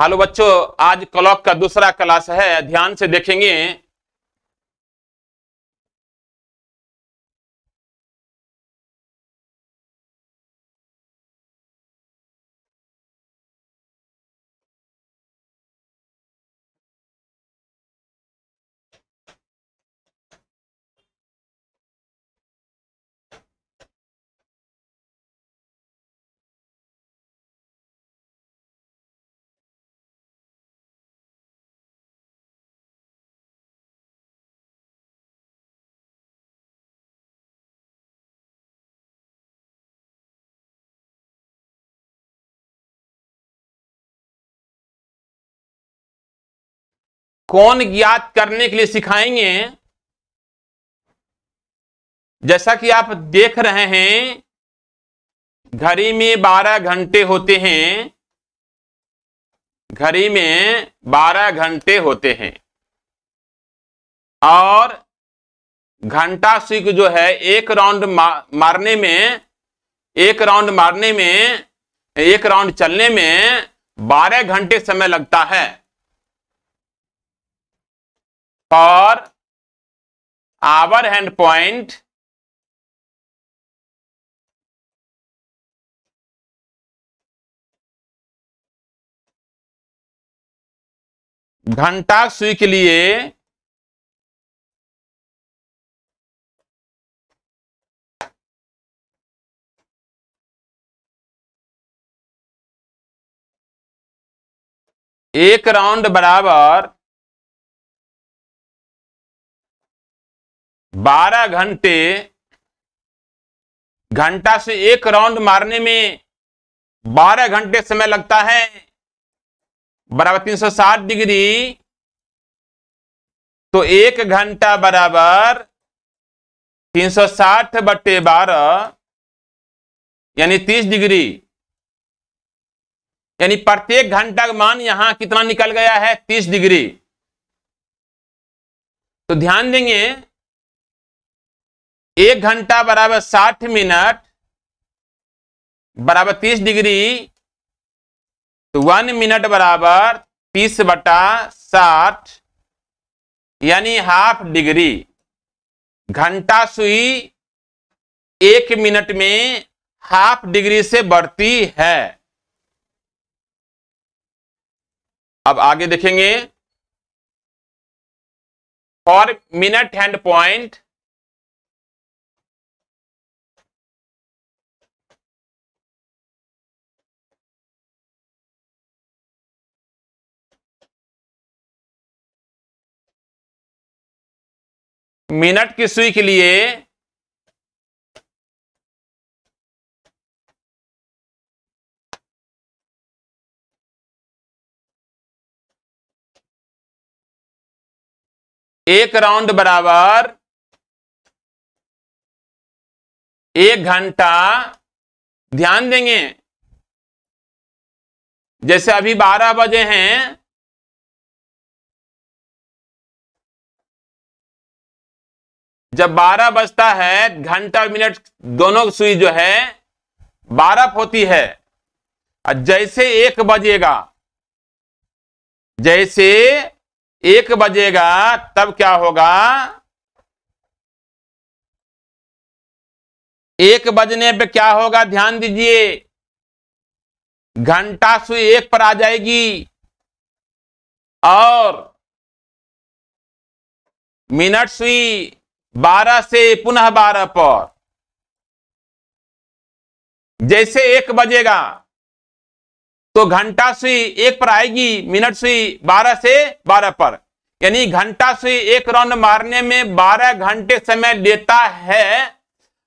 Hello बच्चों आज clock का दूसरा क्लास है ध्यान से देखेंगे। कौन ज्ञात करने के लिए सिखाएँगे? जैसा कि आप देख रहे हैं, घड़ी में 12 घंटे होते हैं। घड़ी में 12 घंटे होते हैं। और घंटा सुई जो है, एक राउंड मारने में, एक राउंड मारने में, एक राउंड चलने में 12 घंटे समय लगता है। For our point घंटा सुई के लिए एक राउंड बराबर बारह घंटे घंटा से एक राउंड मारने में बारह घंटे समय लगता है। बराबर तीन सौ साठ डिग्री। तो एक घंटा बराबर तीन सौ साठ बट्टे बारह, यानी तीस डिग्री। यानी प्रत्येक घंटा का मान यहाँ कितना निकल गया है? तीस डिग्री। तो ध्यान देंगे एक घंटा बराबर साठ मिनट बराबर तीस डिग्री तो वन मिनट बराबर तीस बटा साठ, यानी हाफ़ डिग्री। घंटा सुई एक मिनट में हाफ़ डिग्री से बढ़ती है। अब आगे देखेंगे। For minute hand point minute की सुई के लिए एक राउंड बराबर एक घंटा ध्यान देंगे। जैसे अभी बारह बजे हैं जब बारह बजता है, घंटा, मिनट, दोनों सुई जो है, बारह होती है। और जैसे एक बजेगा, जैसे एक बजेगा, तब क्या होगा? एक बजने पे क्या होगा? ध्यान दीजिए। घंटा सुई एक पर आ जाएगी। और मिनट सुई बारह से पुनः बारह पर। जैसे एक बजेगा तो घंटा सुई एक पर आएगी, मिनट सुई बारह से बारह पर। यानी घंटा सुई एक राउंड मारने में बारह घंटे समय लेता है,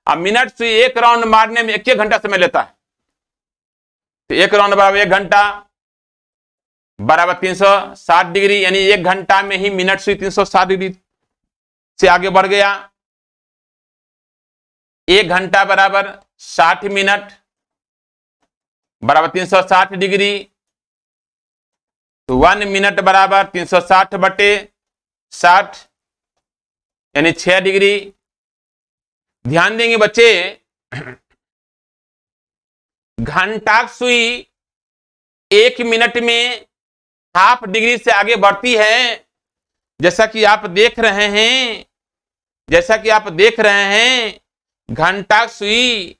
और मिनट सुई एक राउंड मारने में एक घंटा समय लेता है। तो एक राउंड बराबर एक घंटा, बराबर तीन सौ साठ डिग्री, यानी एक घंटा में ही मिनट सुई तीन सौ साठ डिग्री से आगे बढ़ गया। एक घंटा बराबर साठ मिनट, बराबर तीन सौ साठ डिग्री। तो वन मिनट बराबर तीन सौ साठ बटे साठ, यानी छह डिग्री। ध्यान देंगे बच्चे घंटा सुई एक मिनट में हाफ़ डिग्री से आगे बढ़ती है। जैसा कि आप देख रहे हैं, जैसा कि आप देख रहे हैं, घंटा सुई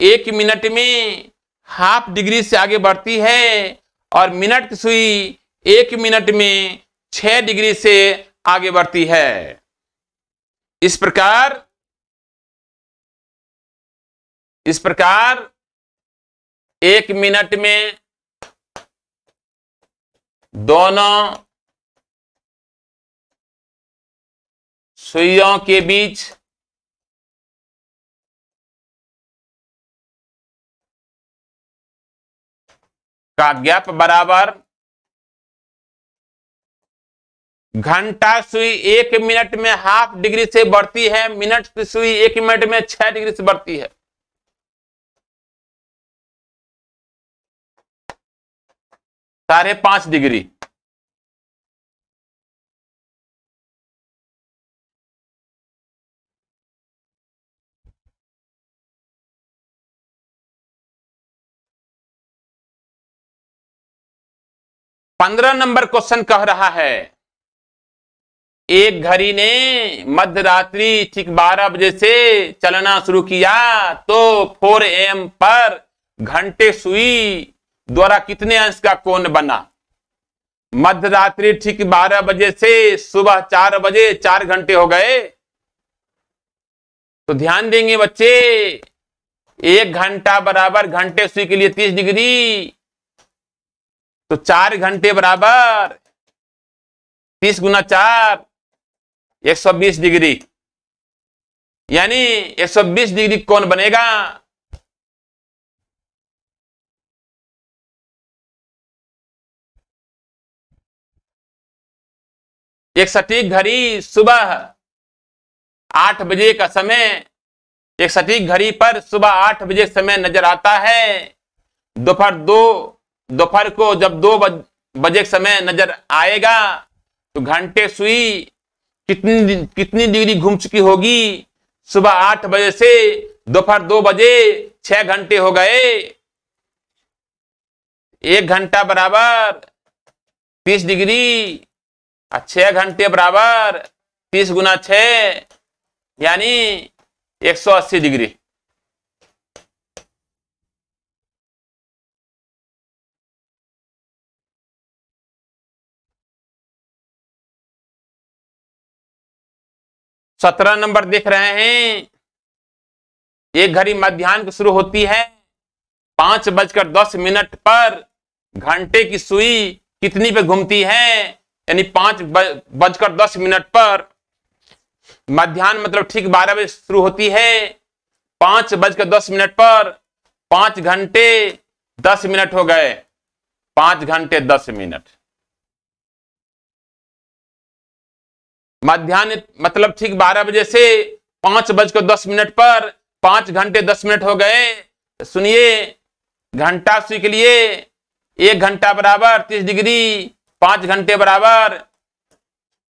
एक मिनट में हाफ़ डिग्री से आगे बढ़ती है और मिनट सुई एक मिनट में छह डिग्री से आगे बढ़ती है। इस प्रकार इस प्रकार एक मिनट में दोनों सुइयों के बीच। का गैप बराबर। घंटा सुई एक मिनट में हाफ़ डिग्री से बढ़ती है, मिनट की सुई एक मिनट में छह डिग्री से बढ़ती है। साढ़े पाँच डिग्री। पंद्रह नंबर क्वेश्चन कह रहा है। एक घड़ी ने मध्य रात्रि ठीक बारह बजे से चलना शुरू किया तो फोर एम पर घंटे सुई द्वारा कितने अंश का कोण बना? मध्य रात्रि ठीक बारह बजे से सुबह चार बजे चार घंटे हो गए। तो ध्यान देंगे बच्चे, एक घंटा बराबर घंटे सुई के लिए तीस डिग्री तो चार घंटे बराबर। तीस गुना चार, एक सौ बीस डिग्री। यानी एक सौ बीस डिग्री कौन बनेगा? एक सटीक घड़ी सुबह आठ बजे का समय, एक सटीक घड़ी पर सुबह आठ बजे समय नज़र आता है। दोपहर दो दोपहर को जब दो बजे समय नज़र आएगा तो घंटे सुई कितनी कितनी डिग्री घूम चुकी होगी? सुबह आठ बजे से दोपहर दो बजे छह घंटे हो गए। एक घंटा बराबर तीस डिग्री और छह घंटे बराबर तीस गुना छ यानी एक सौ अस्सी डिग्री। सत्रह नंबर देख रहे हैं। एक घड़ी मध्यान्ह शुरू होती है। पाँच बजकर दस मिनट पर घंटे की सुई कितनी पे घूमती है? यानी पाँच बजकर दस मिनट पर। मध्यान्ह मतलब ठीक बारह बजे शुरू होती है। पाँच बजकर दस मिनट पर पाँच घंटे दस मिनट हो गए। पाँच घंटे दस मिनट। मध्यान्ह मतलब ठीक बारह बजे से पाँच बजकर दस मिनट पर पाँच घंटे दस मिनट हो गए। सुनिए, घंटा सुई के लिए एक घंटा बराबर तीस डिग्री, पाँच घंटे बराबर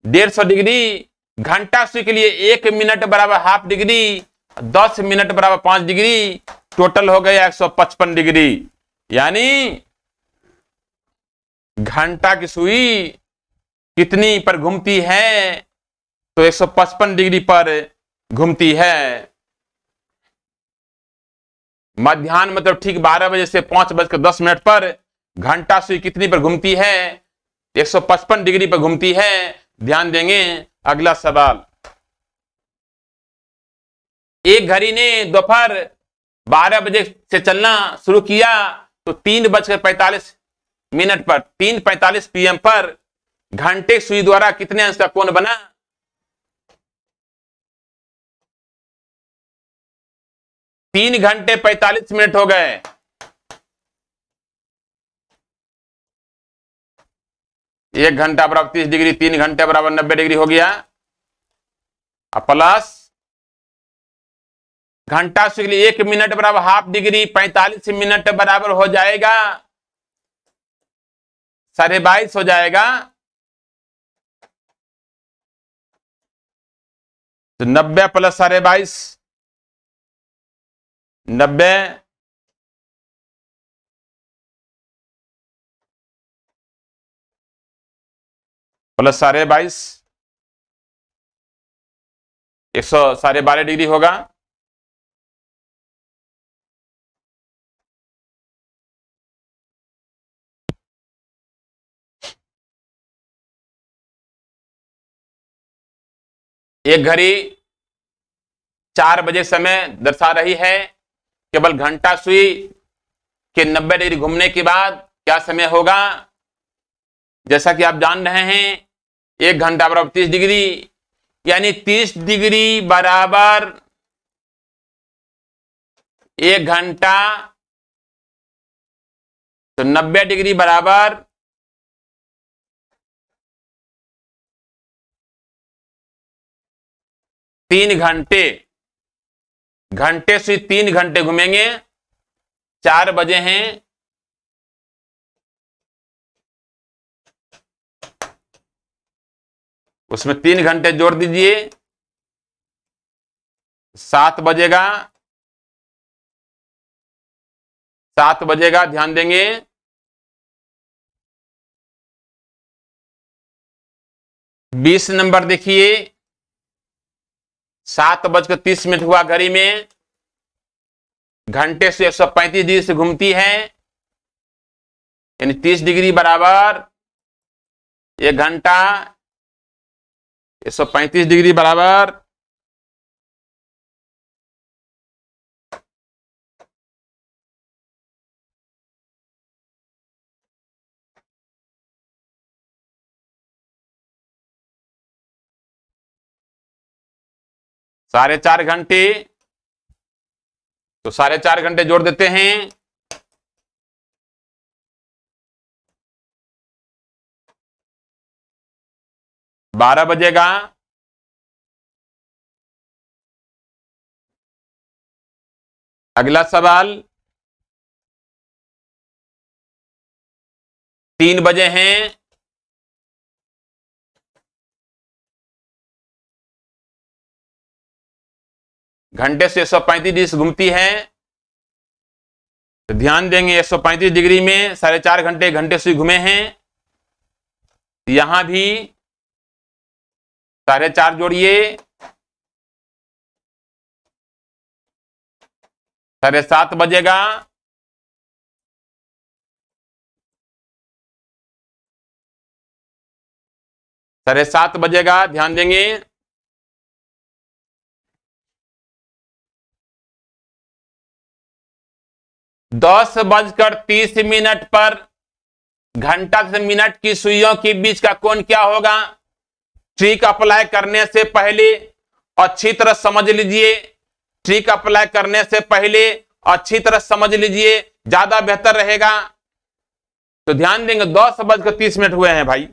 डेढ़ सौ डिग्री, घंटा सुई के लिए एक मिनट बराबर हाफ़ डिग्री, दस मिनट बराबर पाँच डिग्री, टोटल हो गया एक सौ पचपन डिग्री। यानी घंटा की सुई कितनी पर घूमती है? तो 155 डिग्री पर घूमती है। मध्यान्ह मतलब ठीक 12 बजे से पाँच बजकर दस मिनट पर घंटा सुई कितनी पर घूमती है? 155 डिग्री पर घूमती है। ध्यान देंगे अगला सवाल। एक घड़ी ने दोपहर 12 बजे से चलना शुरू किया तो तीन बजकर पैंतालीस मिनट पर, तीन पैंतालीस पीएम पर घंटे सुई द्वारा कितने अंश का कोण बना? तीन घंटे पैंतालीस मिनट हो गए। एक घंटा बराबर तीस डिग्री, तीन घंटे बराबर नब्बे डिग्री हो गया। प्लस, घंटा से एक मिनट बराबर हाफ़ डिग्री, पैंतालीस मिनट बराबर हो जाएगा। साढ़े बाईस हो जाएगा। तो नब्बे प्लस साढ़े बाईस नब्बे। प्लस साढ़े बाईस। एक सौ साढ़े बारह डिग्री होगा। एक घड़ी चार बजे समय दर्शा रही है। केवल घंटा सुई के 90 डिग्री घूमने के बाद क्या समय होगा? जैसा कि आप जान रहे हैं, एक घंटा बराबर तीस डिग्री, यानी तीस डिग्री बराबर एक घंटा तो 90 डिग्री बराबर तीन घंटे। घंटे से तीन घंटे घूमेंगे, चार बजे हैं। उसमें तीन घंटे जोड़ दीजिए, सात बजेगा। सात बजेगा, ध्यान देंगे। बीस नंबर देखिए सात बजकर तीस मिनट हुआ घड़ी में। घंटे से 135 डिग्री से घूमती है। यानी 30 डिग्री बराबर एक घंटा 135 डिग्री बराबर साढ़े चार घंटे। तो साढ़े चार घंटे जोड़ देते हैं। बारह बजेगा। अगला सवाल। तीन बजे हैं। घंटे से 135 डिग्री से घूमती है। तो ध्यान देंगे 135 डिग्री में साढ़े चार घंटे घंटे से घूमे हैं। यहाँ भी साढ़े चार जोड़िए। साढ़े सात बजेगा। साढ़े सात बजेगा, ध्यान देंगे। दस बजकर तीस मिनट पर घंटा से मिनट की सुइयों के बीच का कोण क्या होगा? ट्रिक अप्लाई करने से पहले अच्छी तरह समझ लीजिए। ट्रिक अप्लाई करने से पहले अच्छी तरह समझ लीजिए, ज़्यादा बेहतर रहेगा। तो ध्यान देंगे, दस बजकर तीस मिनट हुए हैं भाई।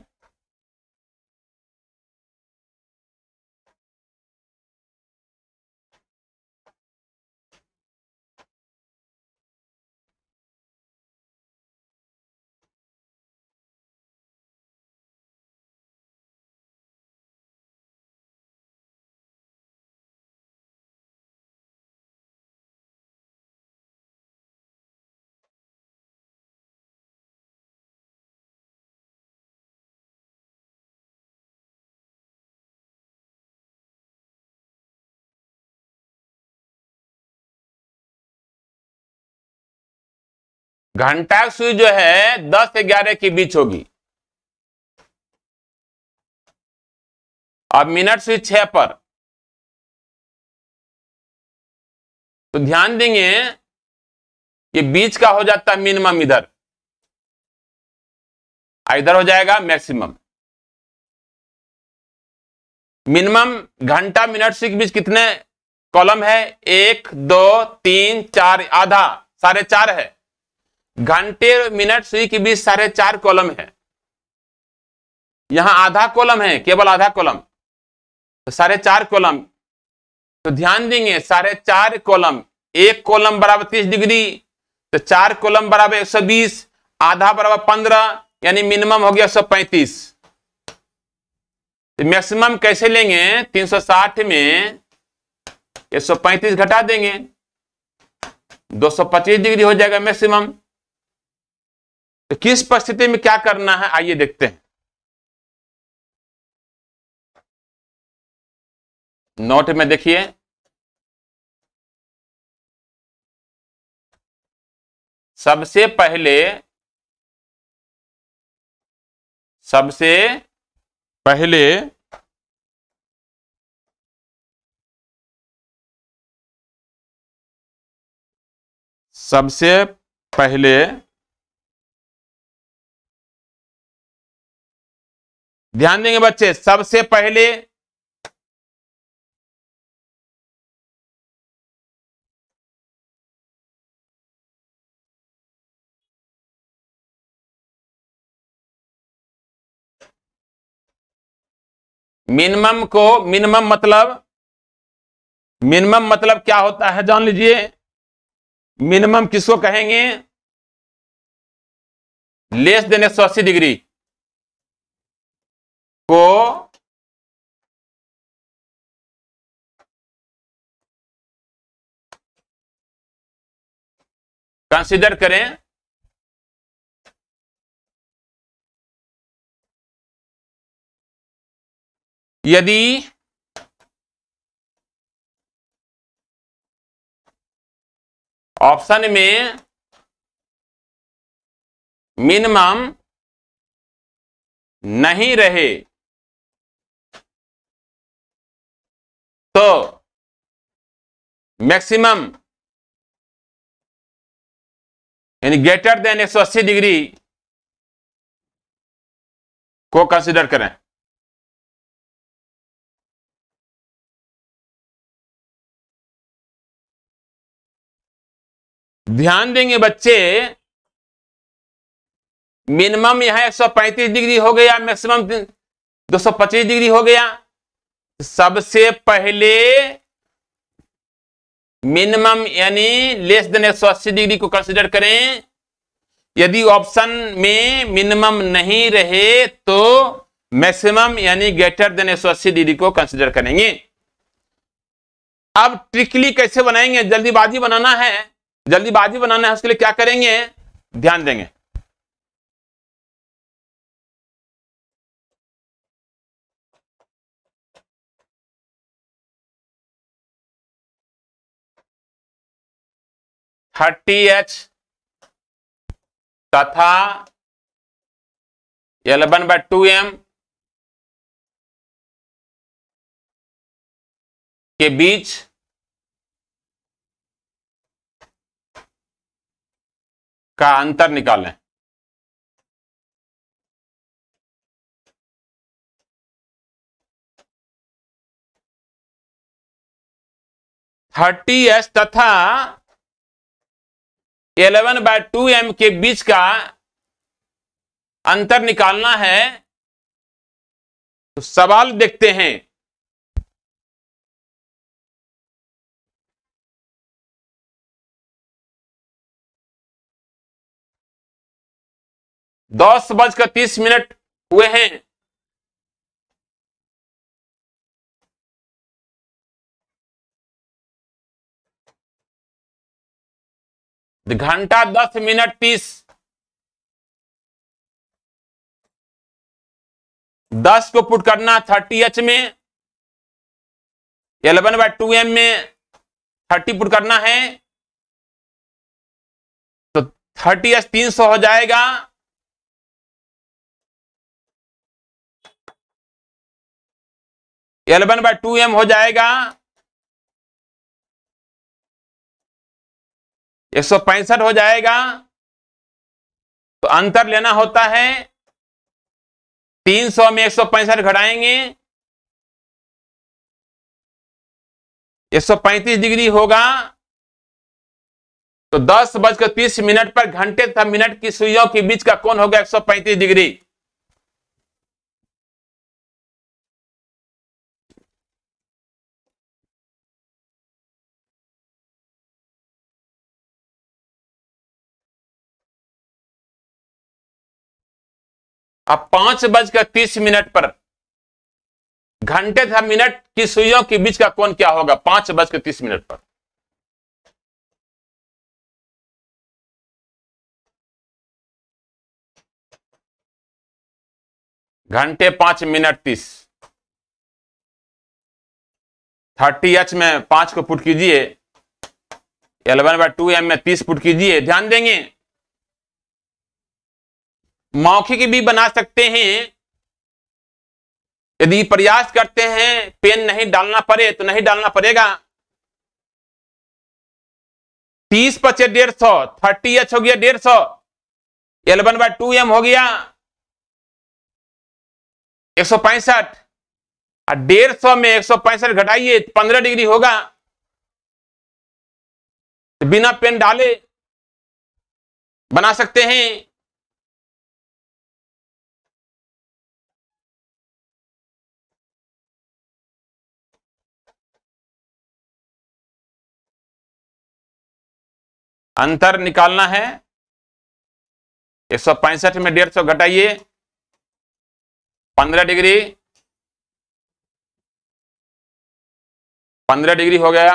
घंटा सुई जो है दस से ग्यारह के बीच होगी। अब मिनट सुई छह पर। तो ध्यान देंगे ये बीच का हो जाता है मिनिमम इधर। इधर हो जाएगा मैक्सिमम मिनिमम घंटा मिनट से के बीच कितने? कॉलम है? एक, दो, तीन, चार, आधा, साढ़े चार है। घंटे मिनट सुई के बीच साढ़े चार कॉलम है। यहाँ आधा कॉलम है, केवल आधा कॉलम। तो साढ़े चार कॉलम। तो ध्यान देंगे, साढ़े चार कॉलम, एक कॉलम बराबर तीस डिग्री तो चार कॉलम बराबर एक सौ बीस, आधा बराबर पंद्रह, यानी मिनिमम हो गया सौ पैंतीस। तो मैक्सिमम कैसे लेंगे? तीन सौ साठ में एक सौ पैंतीस घटा देंगे। दो सौ पच्चीस डिग्री हो जाएगा मैक्सिमम। तो किस परिस्थिति में क्या करना है? आइए देखते हैं। नोट में देखिए। सबसे पहले सबसे पहले सबसे पहले ध्यान देंगे बच्चे, सबसे पहले मिनिमम को मिनिमम मतलब मिनिमम मतलब क्या होता है जान लीजिए। मिनिमम किसको कहेंगे? लेस देन एक सौ अस्सी डिग्री। को कंसिडर करें। यदि ऑप्शन में मिनिमम नहीं रहे तो मैक्सिमम यानी ग्रेटर देन 180 डिग्री को कंसिडर करें। ध्यान देंगे बच्चे मिनिमम यहाँ 135 डिग्री हो गया मैक्सिमम 225 डिग्री हो गया। सबसे पहले मिनिमम यानी लेस देन 180 डिग्री को कंसिडर करें। यदि ऑप्शन में मिनिमम नहीं रहे तो मैक्सिमम यानी ग्रेटर देन 180 डिग्री को कंसिडर करेंगे। अब ट्रिकली कैसे बनाएँगे? जल्दीबाजी बनाना है। जल्दीबाजी बनाना है, उसके लिए क्या करेंगे? ध्यान देंगे। थर्टी एच तथा एलेवन बाय टू एम के बीच का अंतर निकालें। थर्टी एस तथा इलेवन बाय टू एम के बीच का अंतर निकालना है। तो सवाल देखते हैं। दस बजकर तीस मिनट हुए हैं। घंटा दस मिनट तीस दस को पुट करना थर्टी एच में. इलेवन बाय टू एम में थर्टी पुट करना है. तो थर्टी एच तीन सौ हो जाएगा. एलेवन बाय टू एम हो जाएगा. एक सौ पैंसठ हो जाएगा तो अंतर लेना होता है, तीन सौ में एक सौ पैंसठ घटाएँगे, एक सौ पैंतीस डिग्री होगा तो दस बजकर तीस मिनट पर घंटे तथा मिनट की सुइयों के बीच का कोण होगा एक सौ पैंतीस डिग्री। अब पाँच बजकर तीस मिनट पर घंटे तथा मिनट की सुइयों के बीच का कोण क्या होगा? पाँच बजकर तीस मिनट पर। घंटे पाँच मिनट तीस। थर्टी एच में पाँच को पुट कीजिए। एलेवन बाय टू एम में तीस पुट कीजिए। ध्यान देंगे। मौखिक भी बना सकते हैं। यदि प्रयास करते हैं, पेन नहीं डालना पड़े तो नहीं डालना पड़ेगा। तीस पचे डेढ़ सौ, थर्टी एच हो गया डेढ़ सौ। एलेवन बाय टू एम हो गया। एक सौ पैंसठ। और डेढ़ सौ में एक सौ पैंसठ घटाइए पंद्रह डिग्री होगा। तो बिना पेन डाले बना सकते हैं। अंतर निकालना है। एक सौ पैंसठ में डेढ़ सौ घटाइए। पंद्रह डिग्री। पंद्रह डिग्री हो गया।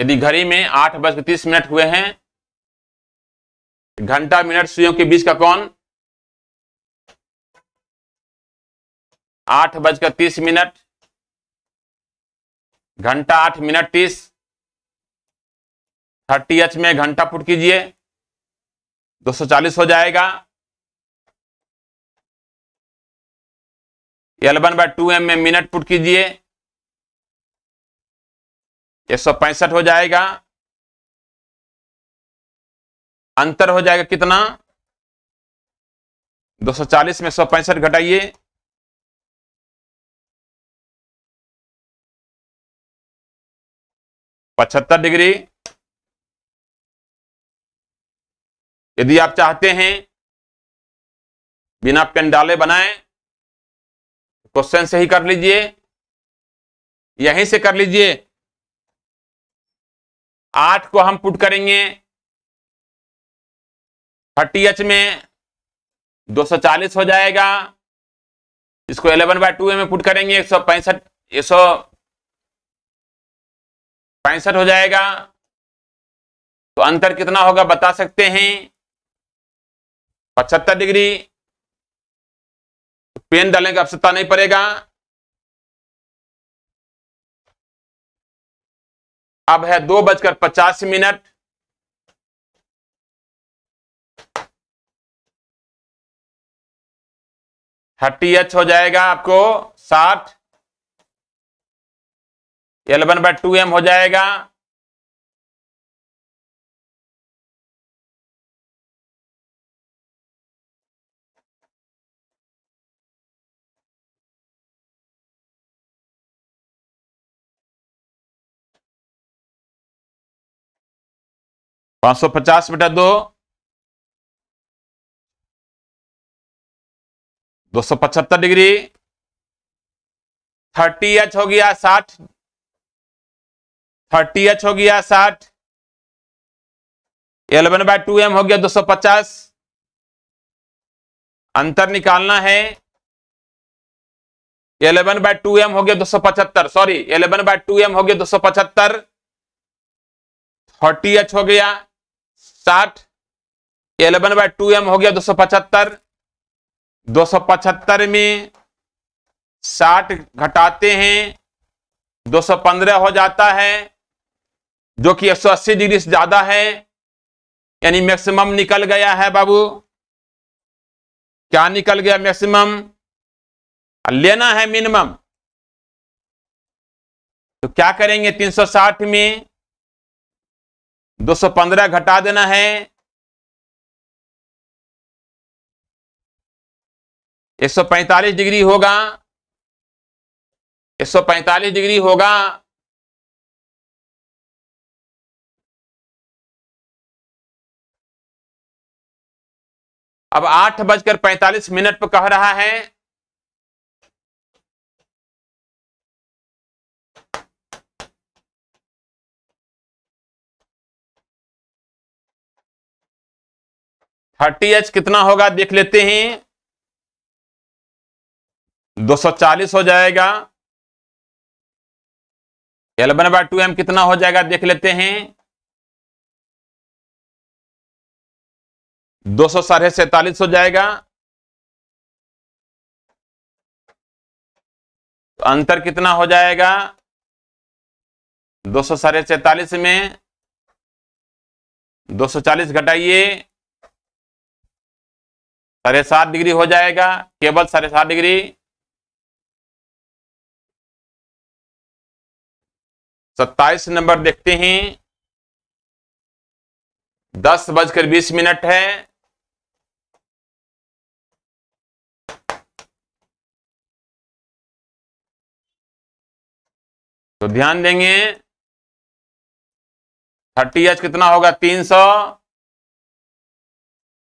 यदि घड़ी में आठ बज तीस मिनट हुए हैं, घंटा मिनट सुइयों के बीच का कौन आठ बजकर तीस मिनट। घंटा आठ मिनट तीस। थर्टी एच में घंटा पुट कीजिए। 240 हो जाएगा। एलेवन बाय टू एम में मिनट पुट कीजिए। एक सौ पैंसठ हो जाएगा। अंतर हो जाएगा कितना? 240 में 165 घटाइए। पचहत्तर डिग्री। यदि आप चाहते हैं बिना पेन डाले बनाएँ, क्वेश्चन से ही कर लीजिए, यहीं से कर लीजिए। आठ को हम पुट करेंगे। थर्टी एच में 240 हो जाएगा। इसको 11 बाय टू में पुट करेंगे, एक सौ पैंसठ, एक सौ पैंसठ हो जाएगा। तो अंतर कितना होगा बता सकते हैं। पचहत्तर डिग्री। पेन डालने की आवश्यकता नहीं पड़ेगा। अब है दो बजकर पचास मिनट। थर्टी एच हो जाएगा आपको साठ। एलेवन बाय टू एम हो जाएगा। पाँच सौ पचास बेटा दो। दो सौ पचहत्तर डिग्री। थर्टी एच हो गया साठ। थर्टी एच हो गया साठ। एलेवन बाय टू एम हो गया दो सौ पचास। अंतर निकालना है। एलेवन बाय टू एम हो गया दो सौ पचहत्तर। Sorry eleven by two M हो गया दो सौ पचहत्तर। थर्टी एच हो गया साठ। एलेवन बाय टू एम हो गया दो सौ पचहत्तर। दो सौ पचहत्तर में साठ घटाते हैं, दो सौ पंद्रह हो जाता है। जो कि एक सौ अस्सी डिग्री से ज़्यादा है, यानी मैक्सिमम निकल गया है बाबू। क्या निकल गया मैक्सिमम? लेना है मिनिमम। तो क्या करेंगे 360 में? 215 घटा देना है। एक सौ पैंतालीस डिग्री होगा। एक सौ पैंतालीस डिग्री होगा। अब आठ बजकर पैंतालीस मिनट पर कह रहा है। थर्टी एच कितना होगा देख लेते हैं। 240 हो जाएगा। एलेवन बाय टू एम कितना हो जाएगा देख लेते हैं। दो सौ साढ़े सैतालीस हो जाएगा। तो अंतर कितना हो जाएगा? दो सौ साढ़े सैतालीस में दो सौ चालीस घटाइए। साढ़े सात डिग्री हो जाएगा, केवल साढ़े सात डिग्री। सत्ताईस नंबर देखते हैं। दस बजकर बीस मिनट है। तो ध्यान देंगे। थर्टी एच कितना होगा? तीन सौ।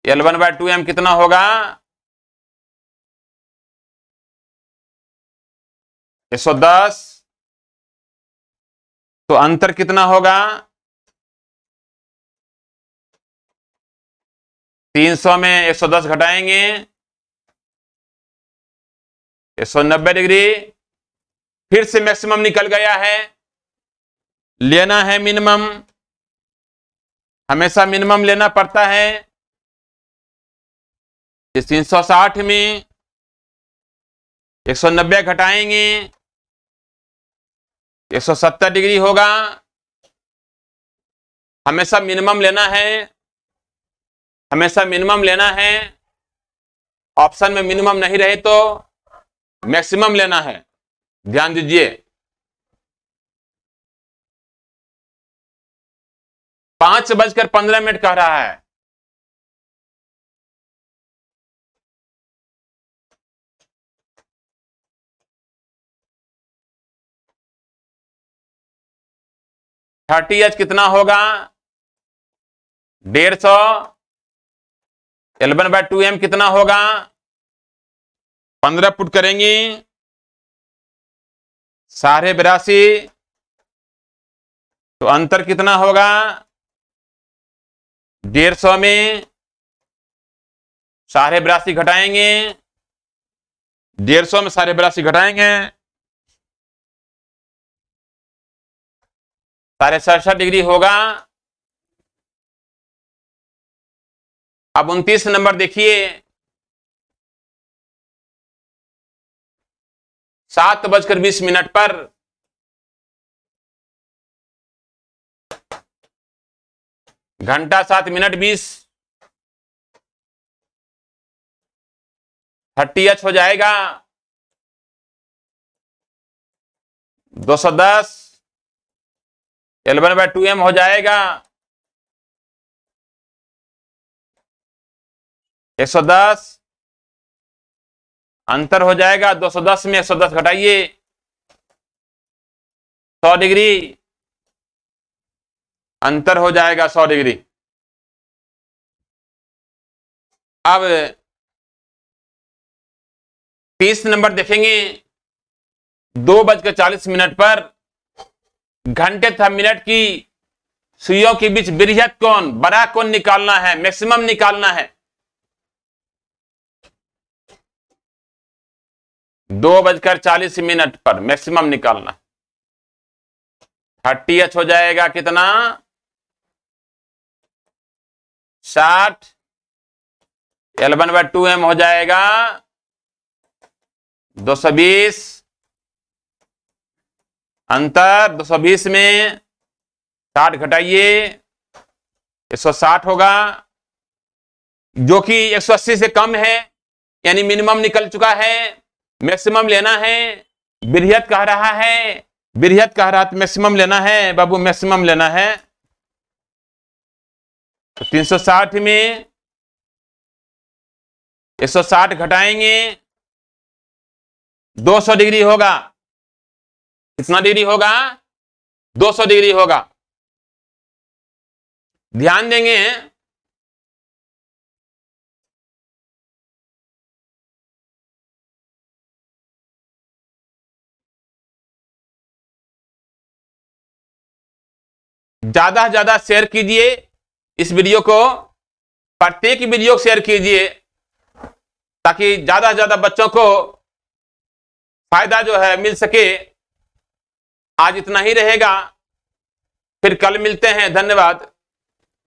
L one by two M कितना होगा? एक सौ दस। तो अंतर कितना होगा? तीन सौ में एक सौ दस घटाएँगे। एक सौ नब्बे डिग्री। फिर से मैक्सिमम निकल गया है। लेना है मिनिमम हमेशा मिनिमम लेना पड़ता है। इस 360 में 190 घटाएँगे। 170 डिग्री होगा। हमेशा मिनिमम लेना है। हमेशा मिनिमम लेना है। ऑप्शन में मिनिमम नहीं रहे तो मैक्सिमम लेना है। ध्यान दीजिए। पाँच बजकर पंद्रह मिनट कह रहा है। थर्टी एच कितना होगा? डेढ़ सौ। एलेवन बाय टू एम कितना होगा? पंद्रह फुट करेंगे। साढ़े बिरासी। तो अंतर कितना होगा? डेढ़ सौ में साढ़े बिरासी घटाएँगे। डेढ़ सौ में साढ़े बिरासी घटाएँगे। साढ़े सड़सठ डिग्री होगा। अब उनतीस नंबर देखिए। सात बजकर बीस मिनट पर। घंटा सात मिनट बीस। थर्टी एच हो जाएगा। दो सौ दस। एलेवन बाय टू एम हो जाएगा। एक सौ दस। अंतर हो जाएगा 210 में 110 घटाइए। 100 डिग्री। अंतर हो जाएगा 100 डिग्री। अब 30 नंबर देखेंगे। दो बजकर चालीस मिनट पर घंटे था मिनट की। सुइयों के बीच बृहत कौन, बड़ा कौन निकालना है, मैक्सिमम निकालना है। दो बजकर चालीस मिनट पर मैक्सिमम निकालना। थर्टी एच हो जाएगा कितना? साठ। एलेवन बाय टू एम हो जाएगा। दो सौ बीस। अंतर दो सौ बीस में साठ घटाइए। एक सौ साठ होगा। जो कि एक सौ अस्सी से कम है, यानी मिनिमम निकल चुका है। मैक्सिमम लेना है। बिरहत कह रहा है। बिरहत कह रहा तो मैक्सिमम लेना है। बाबू मैक्सिमम लेना है। तो 360 में 160 घटाएँगे। 200 डिग्री होगा। कितना डिग्री होगा? 200 डिग्री होगा। ध्यान देंगे। ज़्यादा से ज़्यादा शेयर कीजिए। इस वीडियो को, प्रत्येक वीडियो शेयर कीजिए, ताकि ज़्यादा से ज़्यादा बच्चों को फ़ायदा जो है मिल सके। आज इतना ही रहेगा। फिर कल मिलते हैं। धन्यवाद।